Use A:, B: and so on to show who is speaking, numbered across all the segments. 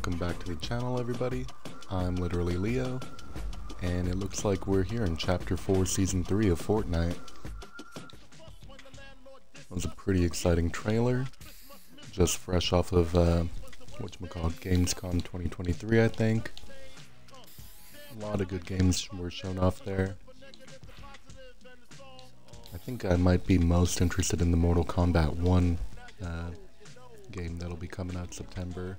A: Welcome back to the channel, everybody. I'm literally Leo, and it looks like we're here in Chapter 4, Season 3 of Fortnite. It was a pretty exciting trailer, just fresh off of, uh, whatchamacallit, Gamescom 2023, I think. A lot of good games were shown off there. I think I might be most interested in the Mortal Kombat 1 uh, game that'll be coming out September.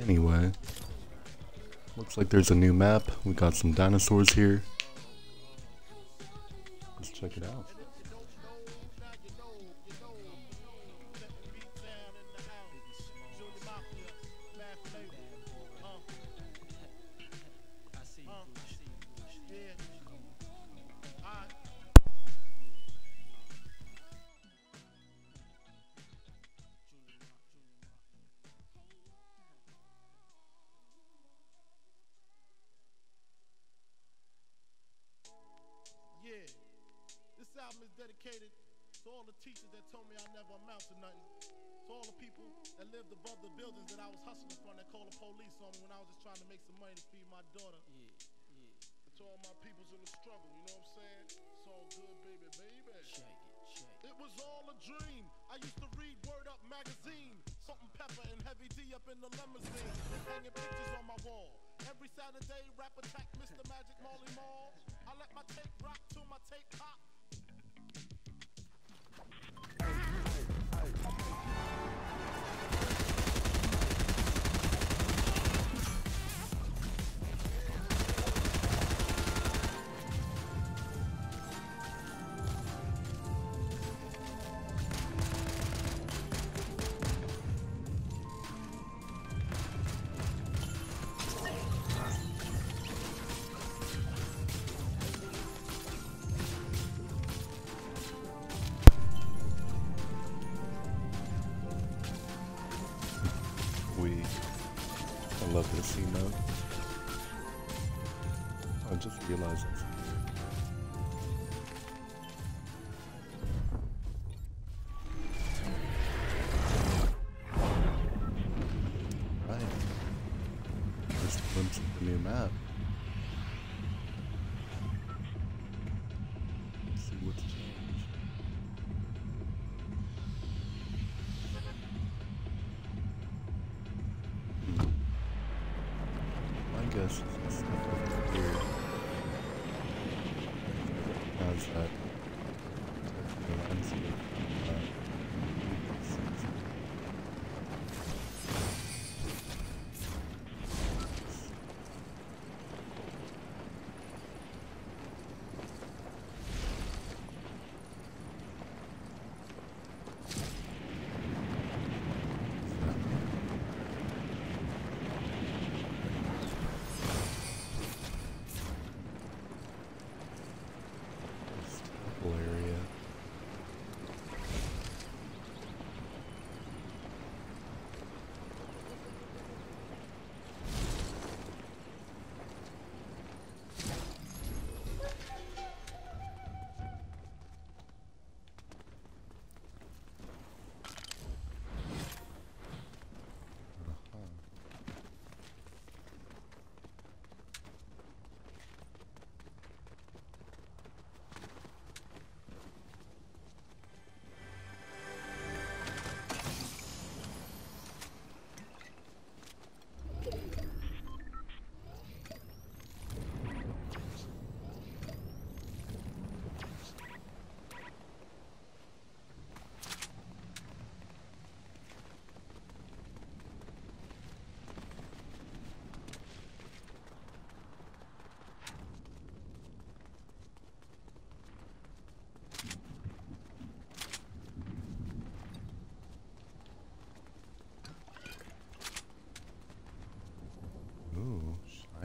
A: Anyway, looks like there's a new map. We got some dinosaurs here. Let's check it out.
B: To make some money to feed my daughter.
C: Yeah, yeah.
B: And to all my peoples in the struggle, you know what I'm saying? It's all good, baby, baby.
C: Shake it, shake it.
B: It was all a dream. I used to read Word Up magazine. Salt-N-Pepa and Heavy D up in the limousine. Hanging pictures on my wall. Every Saturday, rap attack Mr. Magic Marley Marl. I let my tape rock till my tape pop.
A: We. I just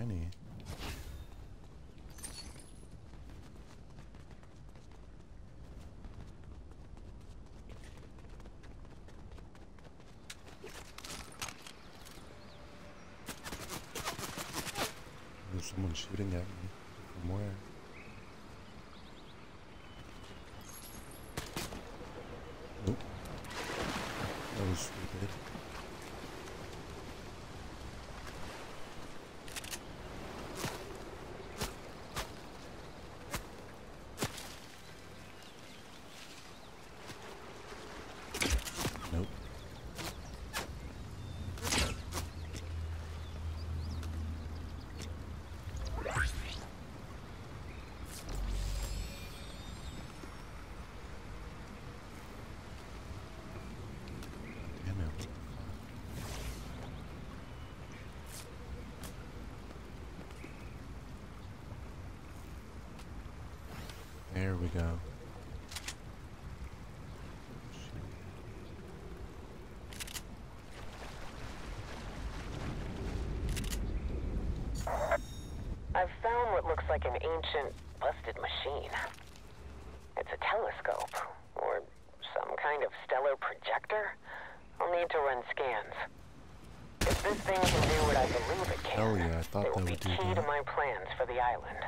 A: shiny. There's someone shooting at me. From where? There we go.
D: I've found what looks like an ancient, busted machine. It's a telescope, or some kind of stellar projector. I'll need to run scans. If this thing can do what I believe it can,
A: Hell yeah, I thought
D: it will be key to my plans for the island.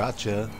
A: Gotcha.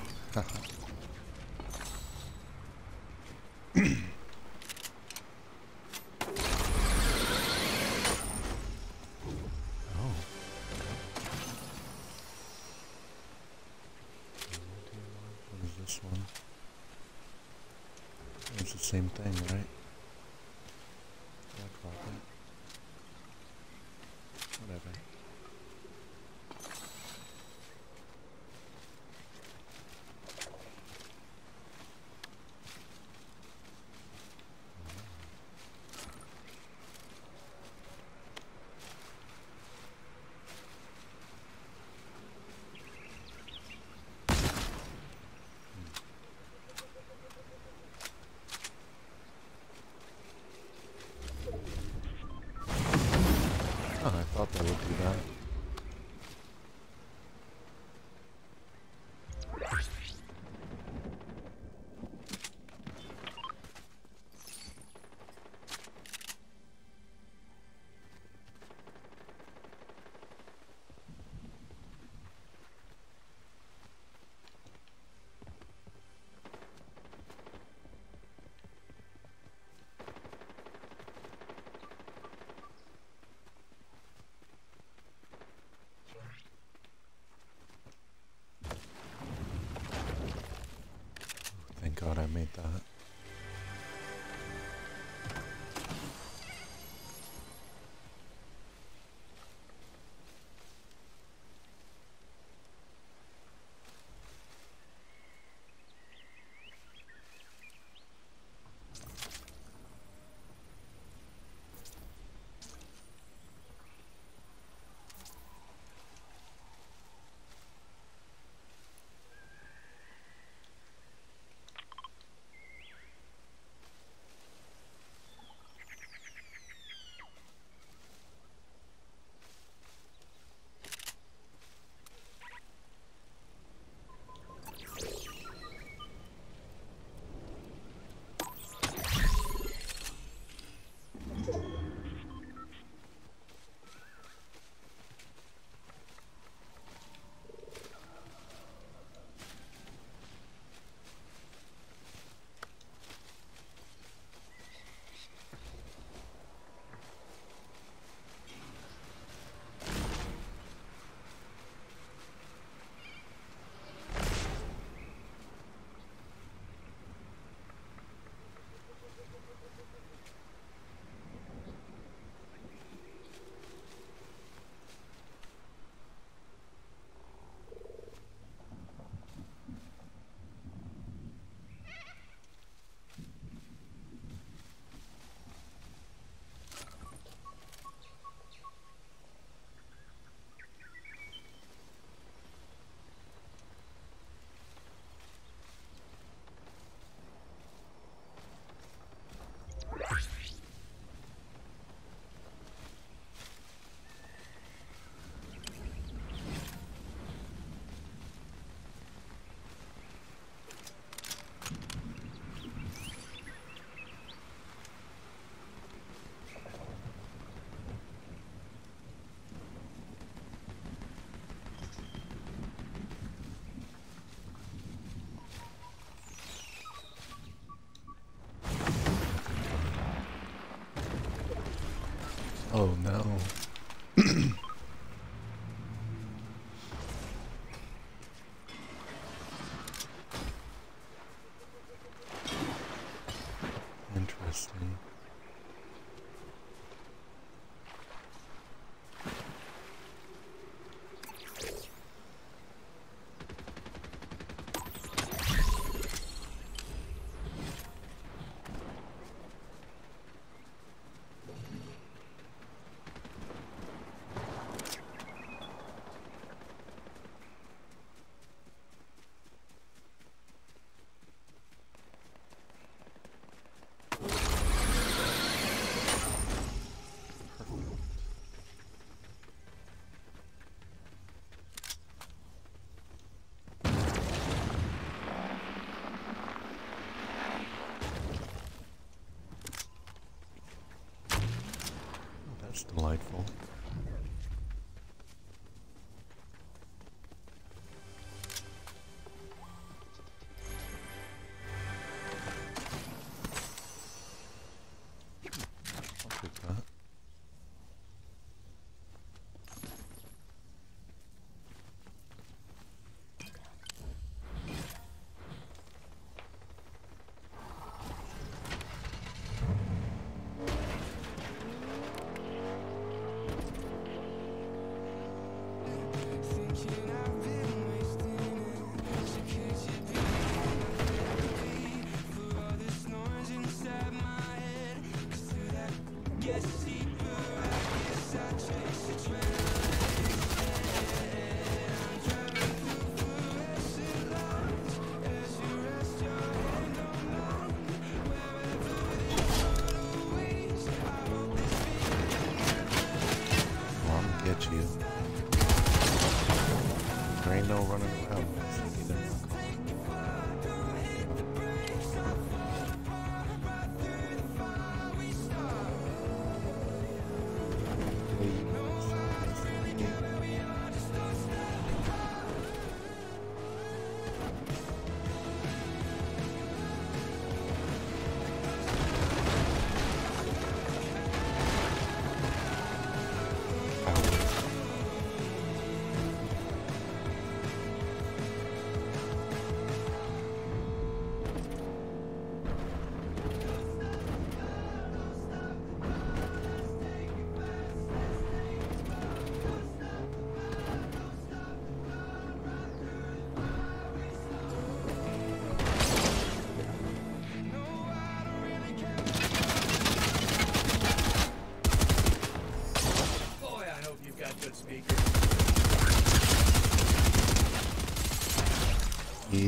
E: delightful.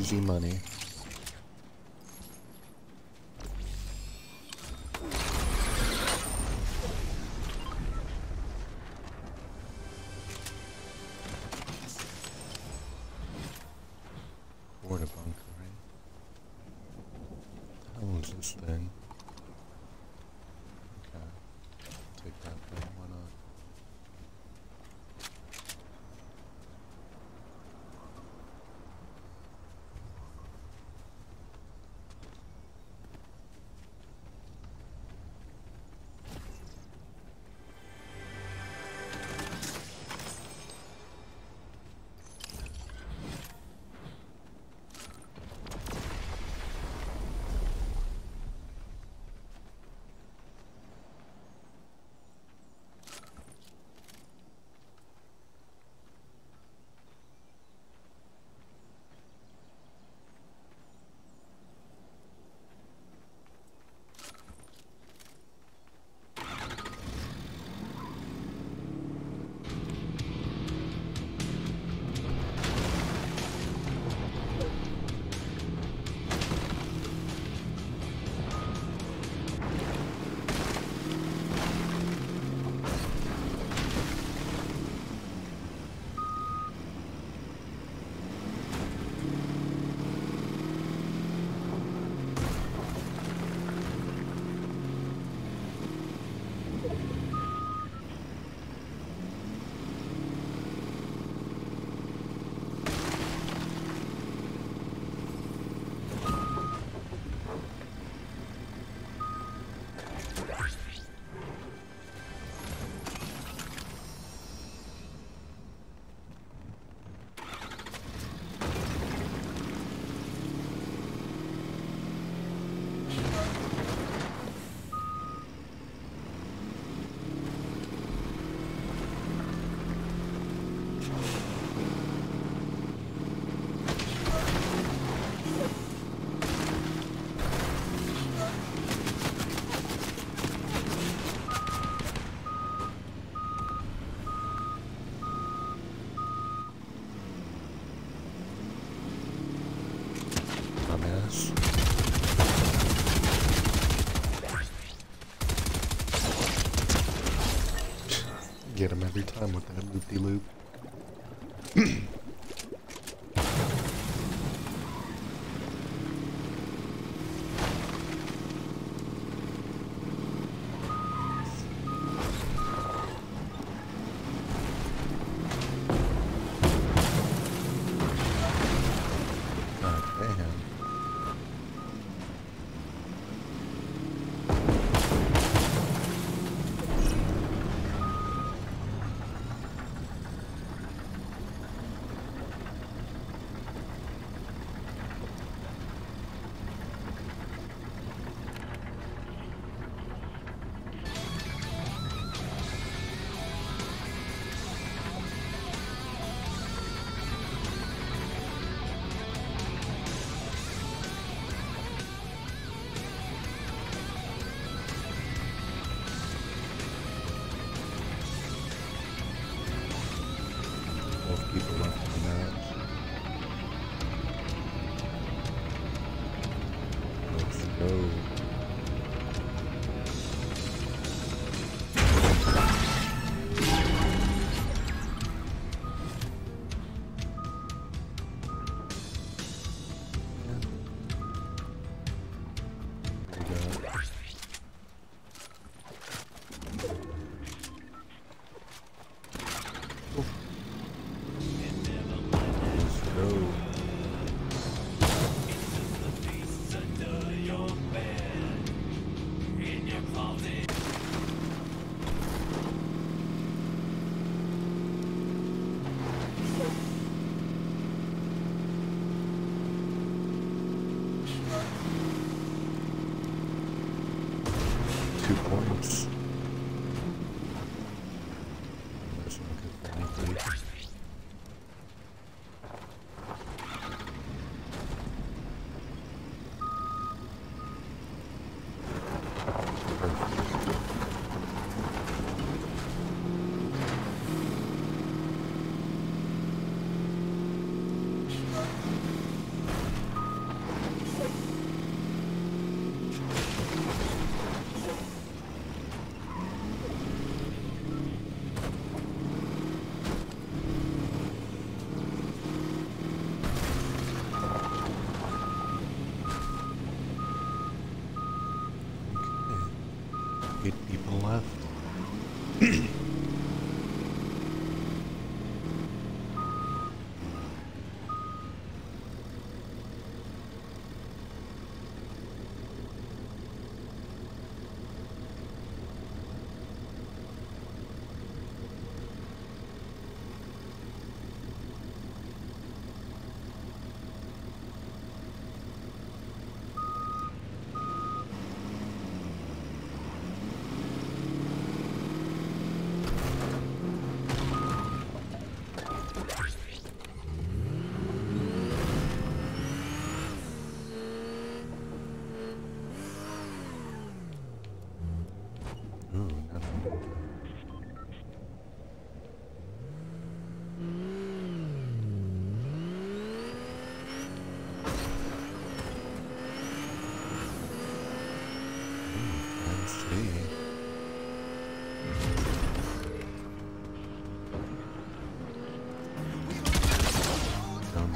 E: easy money. time with that loop-de-loop. loop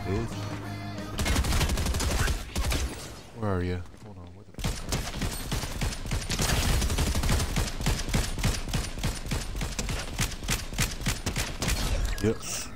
A: Where are you? Hold on, where the fuck are you?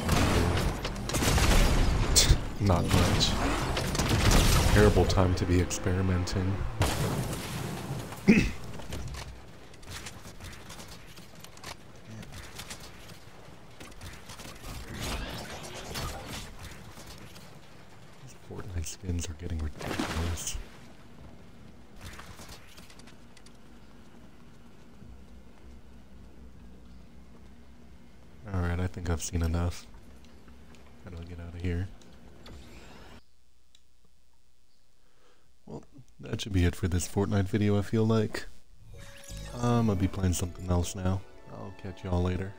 A: Not much. Terrible time to be experimenting. These Fortnite skins are getting ridiculous. Alright, I think I've seen enough. How do I get out of here? Well, should be it for this Fortnite video, I feel like. Um, I'm gonna be playing something else now. I'll catch y'all later.